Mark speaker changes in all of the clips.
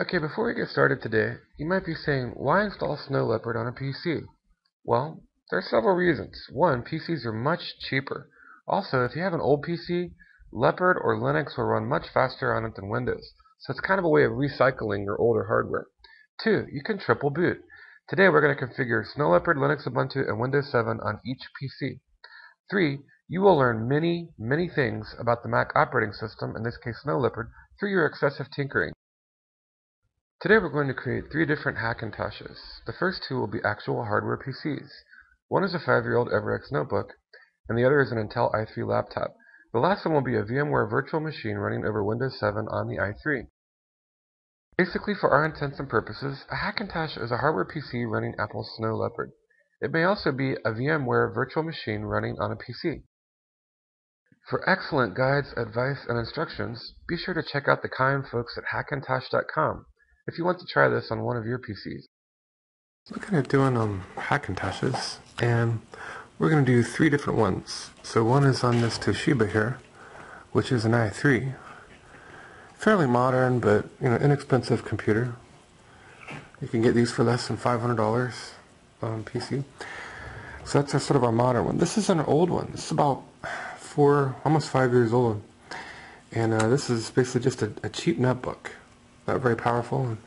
Speaker 1: Okay, before we get started today, you might be saying, why install Snow Leopard on a PC? Well, there are several reasons. One, PCs are much cheaper. Also, if you have an old PC, Leopard or Linux will run much faster on it than Windows, so it's kind of a way of recycling your older hardware. Two, you can triple boot. Today we're going to configure Snow Leopard, Linux Ubuntu, and Windows 7 on each PC. Three, you will learn many, many things about the Mac operating system, in this case Snow Leopard, through your excessive tinkering. Today we're going to create three different Hackintoshes. The first two will be actual hardware PCs. One is a 5-year-old Everex notebook, and the other is an Intel i3 laptop. The last one will be a VMware virtual machine running over Windows 7 on the i3. Basically, for our intents and purposes, a Hackintosh is a hardware PC running Apple's Snow Leopard. It may also be a VMware virtual machine running on a PC. For excellent guides, advice, and instructions, be sure to check out the kind folks at hackintosh.com if you want to try this on one of your PCs. Looking at doing um, Hackintoshes, and we're going to do three different ones. So one is on this Toshiba here, which is an i3. Fairly modern, but you know, inexpensive computer. You can get these for less than $500 on PC. So that's our, sort of our modern one. This is an old one. This is about four, almost five years old. And uh, this is basically just a, a cheap netbook not very powerful. And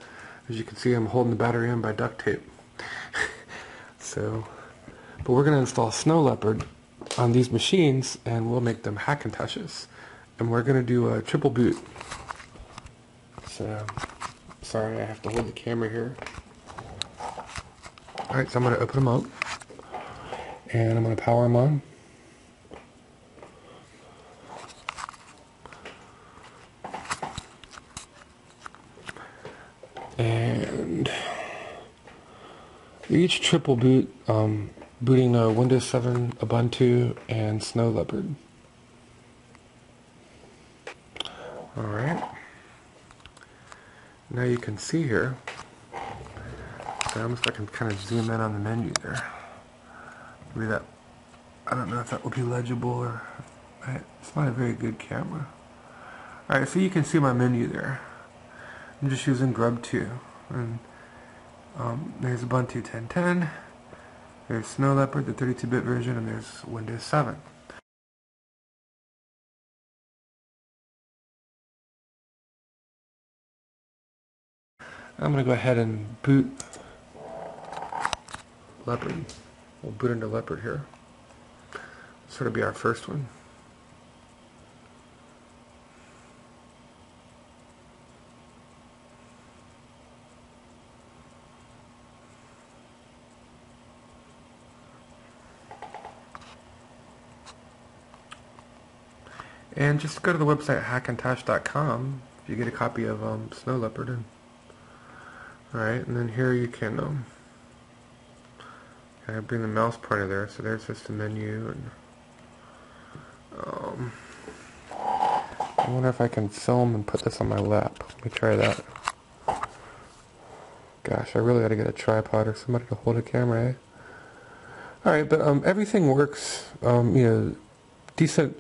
Speaker 1: as you can see, I'm holding the battery in by duct tape. so, but we're going to install Snow Leopard on these machines, and we'll make them Hackintoshes. And we're going to do a triple boot. So, sorry, I have to hold the camera here. Alright, so I'm going to open them up. And I'm going to power them on. Triple boot um, booting a Windows 7, Ubuntu, and Snow Leopard. Alright. Now you can see here, I almost I can kind of zoom in on the menu there. Maybe that, I don't know if that will be legible or, it's not a very good camera. Alright, so you can see my menu there. I'm just using Grub 2. And um, there's Ubuntu 10.10, there's Snow Leopard, the 32-bit version, and there's Windows 7. I'm going to go ahead and boot Leopard. We'll boot into Leopard here. Sort of be our first one. And just go to the website hackintosh.com if you get a copy of um, Snow Leopard. And, Alright, and then here you can um, kind of bring the mouse pointer there. So there's just the menu. and um, I wonder if I can film and put this on my lap. Let me try that. Gosh, I really got to get a tripod or somebody to hold a camera, eh? Alright, but um, everything works, um, you know, decent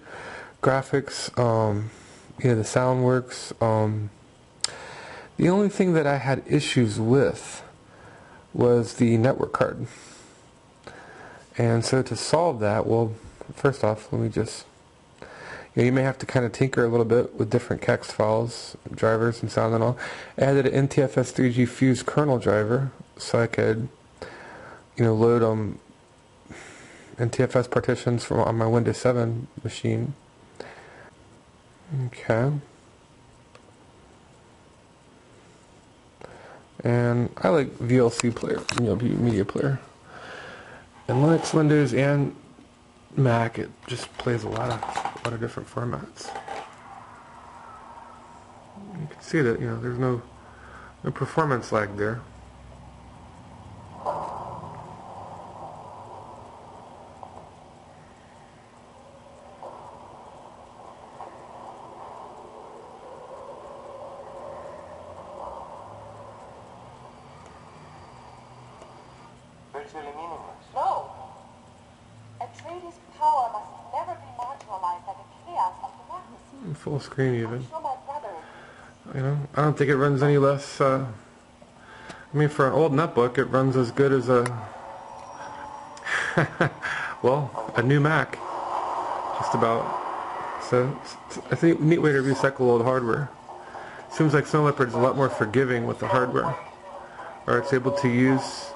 Speaker 1: graphics, um, yeah, the sound works. Um, the only thing that I had issues with was the network card. And so to solve that, well, first off, let me just, you, know, you may have to kind of tinker a little bit with different kext files, drivers and sound and all. I added an NTFS3G Fuse kernel driver so I could, you know, load um, NTFS partitions from on my Windows 7 machine Okay. And I like VLC player, you know, media player. And Linux, Windows, and Mac, it just plays a lot of a lot of different formats. You can see that, you know, there's no no performance lag there.
Speaker 2: Virtually meaningless. No! Atreides' power must never be marginalized by the chaos of the darkness.
Speaker 1: Full screen even.
Speaker 2: I'm sure my brother
Speaker 1: You know, I don't think it runs any less. Uh, I mean, for an old netbook, it runs as good as a well a new Mac, just about. So I think neat way to recycle old hardware. Seems like Snow Leopard is a lot more forgiving with the hardware, or it's able to use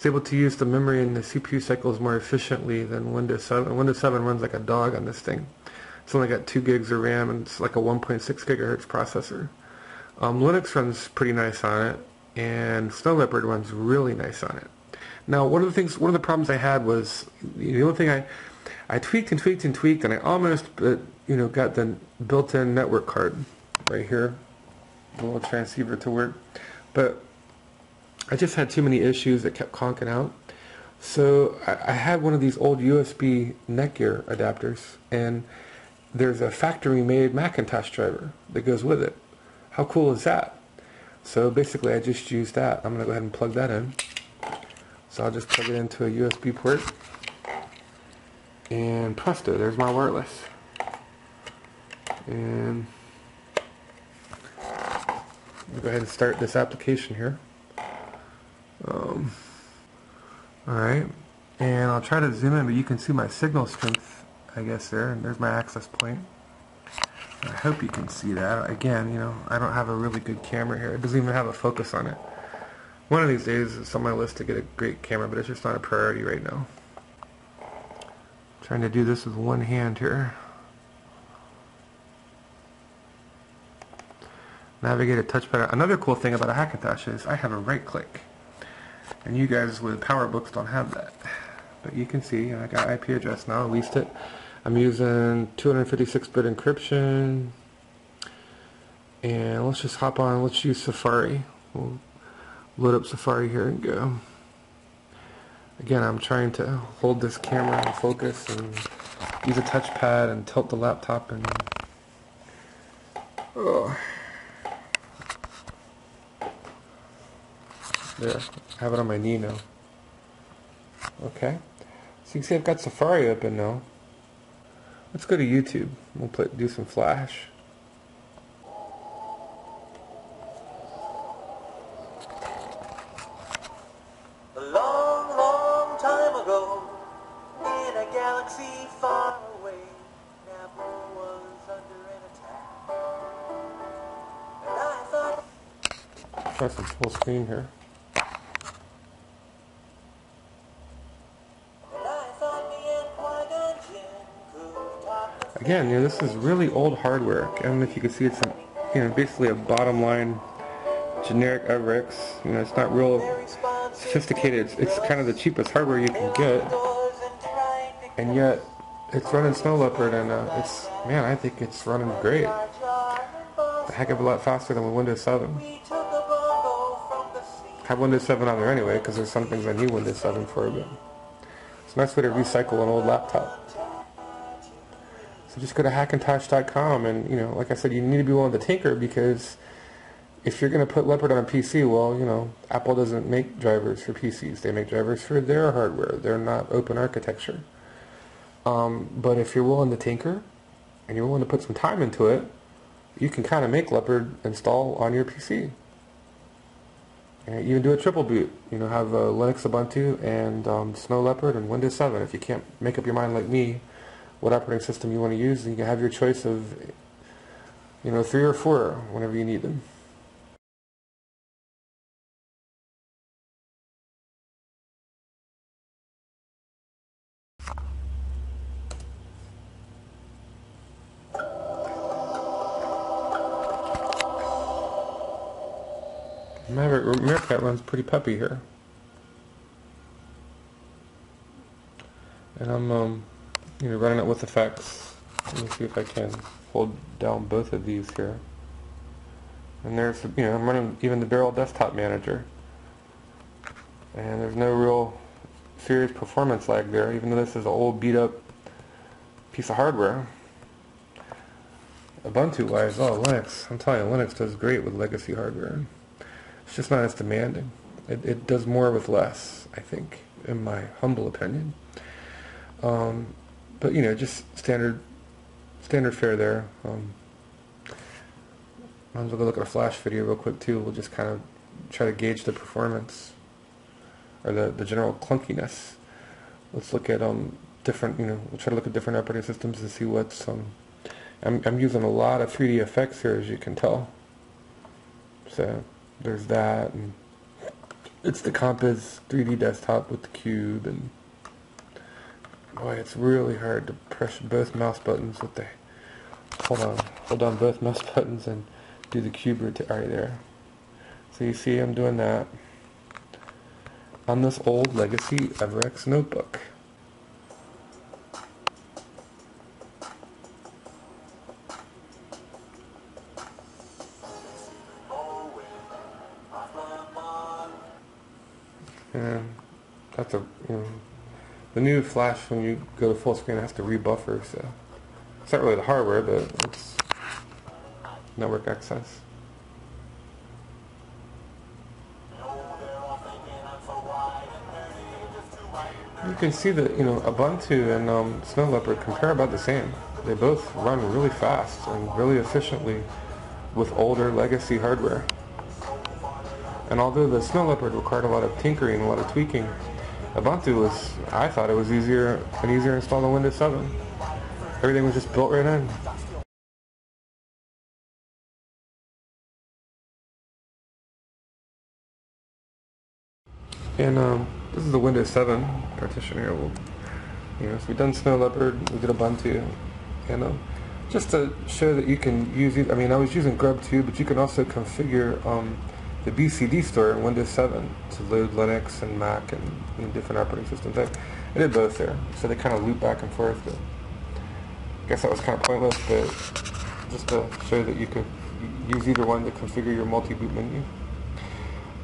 Speaker 1: it's able to use the memory and the CPU cycles more efficiently than Windows 7. Windows 7 runs like a dog on this thing. It's only got 2 gigs of RAM and it's like a 1.6 gigahertz processor. Um, Linux runs pretty nice on it, and Snow Leopard runs really nice on it. Now, one of the things, one of the problems I had was the only thing I, I tweaked and tweaked and tweaked, and I almost, uh, you know, got the built-in network card right here, the little transceiver to work, but I just had too many issues that kept conking out. So I, I had one of these old USB Netgear adapters, and there's a factory-made Macintosh driver that goes with it. How cool is that? So basically, I just used that. I'm going to go ahead and plug that in. So I'll just plug it into a USB port. And presto, there's my wireless. And go ahead and start this application here. Um, Alright, and I'll try to zoom in, but you can see my signal strength, I guess, there, and there's my access point. I hope you can see that. Again, you know, I don't have a really good camera here. It doesn't even have a focus on it. One of these days, it's on my list to get a great camera, but it's just not a priority right now. I'm trying to do this with one hand here. Navigate a touchpad. Another cool thing about a Hackintosh is I have a right click. And you guys with PowerBooks don't have that. But you can see I got IP address now, at least it. I'm using 256-bit encryption. And let's just hop on, let's use Safari. We'll load up Safari here and go. Again, I'm trying to hold this camera in focus and use a touchpad and tilt the laptop and... Oh. There, I have it on my knee now. Okay. So you can see I've got Safari open now. Let's go to YouTube. We'll play, do some Flash.
Speaker 2: A long, long time ago, in a galaxy far away, Naboo was under an attack. And I thought
Speaker 1: Try some full screen here. Again, you know, this is really old hardware. I don't know if you can see it's a, you know, basically a bottom line generic Everex. You know, it's not real sophisticated. It's, it's kind of the cheapest hardware you can get.
Speaker 2: and
Speaker 1: yet, it's running Snow Leopard and uh, it's, man, I think it's running great. A heck of a lot faster than with Windows 7.
Speaker 2: We took a bongo from the sea.
Speaker 1: have Windows 7 on there anyway because there's some things I need Windows 7 for, but it's a nice way to recycle an old laptop. So just go to hackintosh.com and, you know, like I said, you need to be willing to tinker because if you're going to put Leopard on a PC, well, you know, Apple doesn't make drivers for PCs. They make drivers for their hardware. They're not open architecture. Um, but if you're willing to tinker and you're willing to put some time into it, you can kind of make Leopard install on your PC. And even do a triple boot. You know, have uh, Linux Ubuntu and um, Snow Leopard and Windows 7. If you can't make up your mind like me, what operating system you want to use, and you can have your choice of, you know, three or four whenever you need them. Maverick Meerkat runs pretty peppy here. And I'm, um, you know, running it with effects. Let me see if I can hold down both of these here. And there's, you know, I'm running even the Barrel Desktop Manager. And there's no real serious performance lag there, even though this is an old beat up piece of hardware. Ubuntu wise, oh Linux, I'm telling you, Linux does great with legacy hardware. It's just not as demanding. It, it does more with less, I think, in my humble opinion. Um, but you know, just standard standard fare there. Um, Might as well go look at a flash video real quick too. We'll just kind of try to gauge the performance or the, the general clunkiness. Let's look at um different, you know, we'll try to look at different operating systems and see what's um. I'm I'm using a lot of 3D effects here, as you can tell. So there's that, and it's the Compiz 3D desktop with the cube, and boy, it's really hard to press both mouse buttons with the. Hold on, hold on both mouse buttons and do the cube rotate right there. So you see, I'm doing that on this old legacy Everex notebook. And that's a, you know, the new flash when you go to full screen has to rebuffer, so it's not really the hardware, but it's network access. You can see that, you know, Ubuntu and um, Snow Leopard compare about the same. They both run really fast and really efficiently with older legacy hardware. And although the Snow Leopard required a lot of tinkering, and a lot of tweaking, Ubuntu was, I thought it was easier and easier install than Windows 7. Everything was just built right in. And um, this is the Windows 7 partition here. We'll, you know, so we've done Snow Leopard, we did Ubuntu, and um, just to show that you can use it. I mean, I was using Grub 2, but you can also configure um, the BCD store in Windows 7 to load Linux and Mac and know, different operating systems. I, I did both there, so they kind of loop back and forth. But I guess that was kind of pointless, but just to show that you could use either one to configure your multi-boot menu.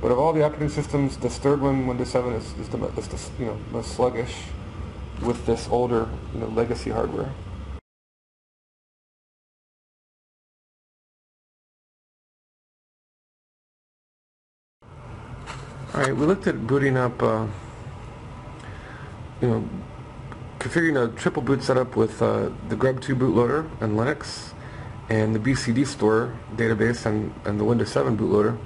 Speaker 1: But of all the operating systems, this third one, Windows 7, is, is, the, is the you know most sluggish with this older you know legacy hardware. All right, we looked at booting up, uh, you know, configuring a triple boot setup with uh, the Grub2 bootloader and Linux, and the BCD store database and, and the Windows 7 bootloader.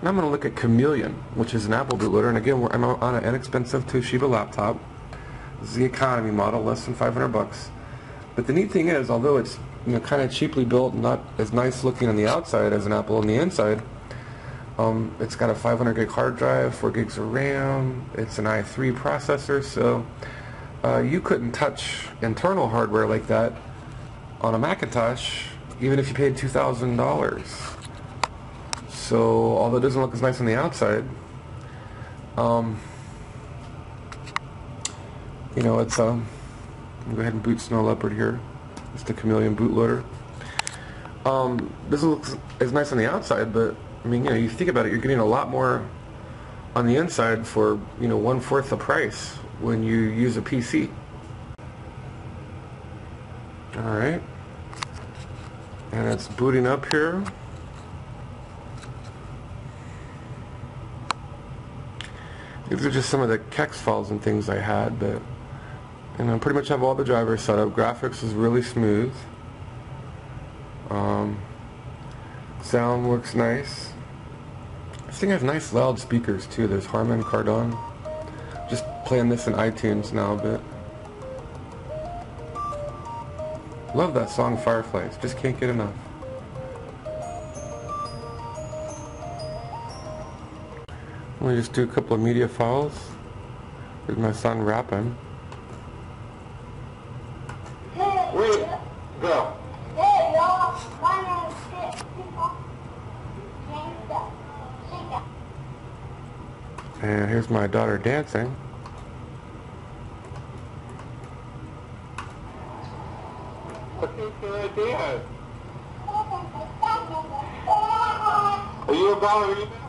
Speaker 1: And I'm going to look at Chameleon, which is an Apple bootloader. And again, I'm on an inexpensive Toshiba laptop. This is the economy model, less than 500 bucks. But the neat thing is, although it's you know kind of cheaply built, not as nice looking on the outside as an Apple on the inside, um, it's got a 500 gig hard drive, 4 gigs of RAM. It's an i3 processor, so uh, you couldn't touch internal hardware like that on a Macintosh, even if you paid $2,000. So, although it doesn't look as nice on the outside, um, you know, it's um, go ahead and boot Snow Leopard here. It's the Chameleon bootloader. Um, this looks as nice on the outside, but I mean, you know, you think about it, you're getting a lot more on the inside for, you know, one-fourth the price when you use a PC. Alright. And it's booting up here. These are just some of the kext files and things I had, but and I pretty much have all the drivers set up. Graphics is really smooth. Um, sound works nice. Thing has nice loud speakers too. There's Harman Kardon. Just playing this in iTunes now a bit. Love that song Fireflies. Just can't get enough. Let me just do a couple of media files. There's my son rapping.
Speaker 3: My
Speaker 1: daughter dancing.
Speaker 4: Are you a ballerina?